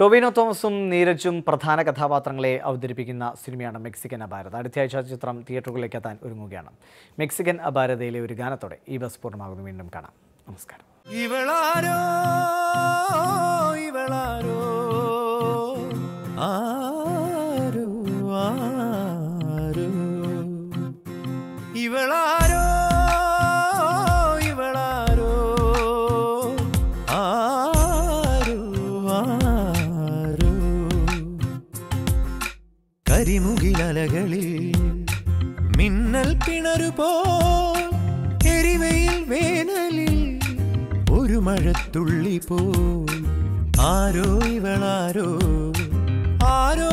ടൊവിനോ തോമസും നീരജും പ്രധാന കഥാപാത്രങ്ങളെ അവതരിപ്പിക്കുന്ന സിനിമയാണ് മെക്സിക്കൻ അപാരത. അടുത്ത ആഴ്ച ചിത്രം തിയേറ്ററുകളിലേക്ക് എത്താൻ ഒരുങ്ങുകയാണ്. മെക്സിക്കൻ അപാരതയിലെ ഒരു ഗാനത്തോടെ ഈ ബസ് പൂർണമാകുന്നു. വീണ്ടും കാണാം. നമസ്കാരം. ഇവളാരോ? ഇവളാരോ? ആരോ ആരോ? ഇവളാരോ? കരിമുകിലലകളിൽ മിന്നൽ എരിവയിൽ വേനലിൽ ഒരു മഴത്തുള്ളി പോ. ആരോ ഇവളാരോ ആരോ